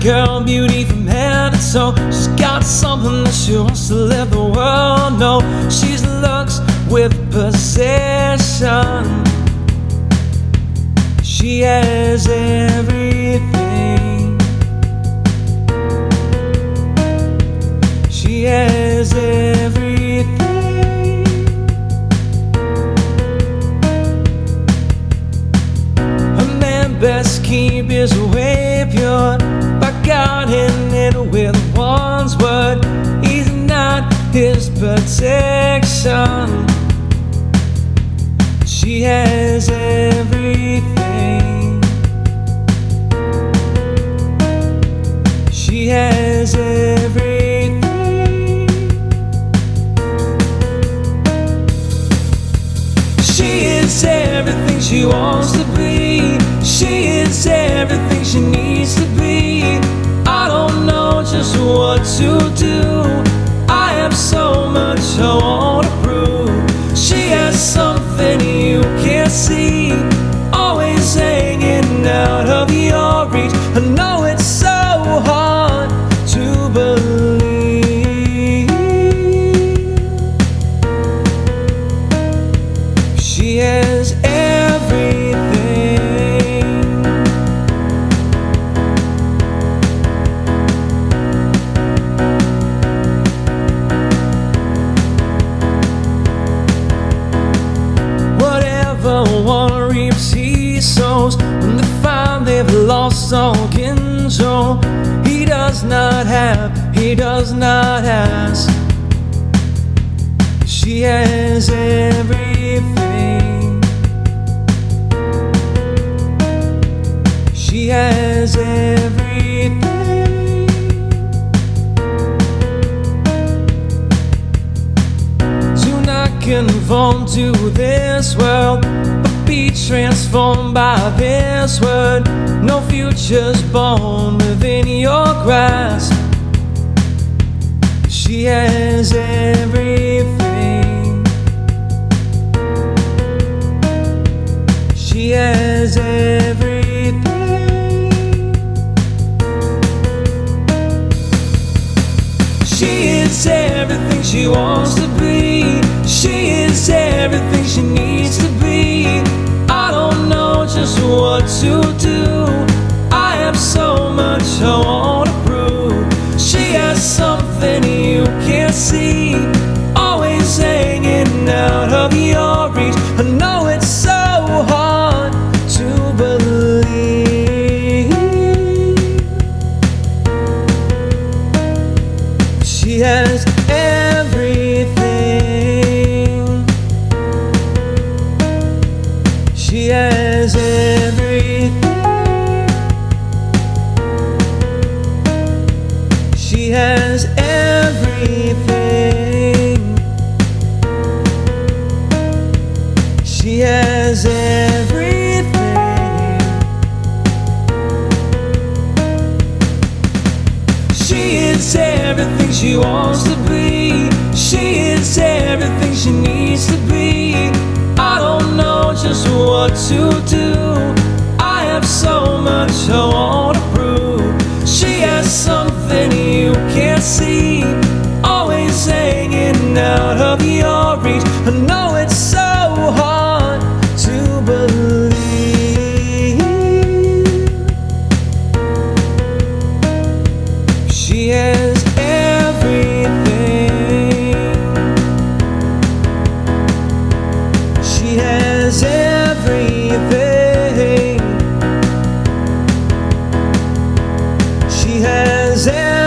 girl, beauty from head to toe. She's got something that she wants to let the world know. She's looks with possession. She has everything. She has everything. A man best keep his way pure guarding it with one's word. He's not his protection. She has everything. Is everything she wants to be. She is everything she needs to be. I don't know just what to do. I have so much I want to prove. She has something you can't see. Always hanging out of your reach. I know have, he does not ask. She has everything. She has everything. Do not conform to this world, but be transformed by this word. No future's born within your grasp. She has everything. She has everything. She is everything she wants to be. She is everything she needs to be. See. Always hanging out of your reach. I know it's so hard to believe. She has everything. She has everything. Everything she wants to be. She is everything she needs to be. I don't know just what to do. as.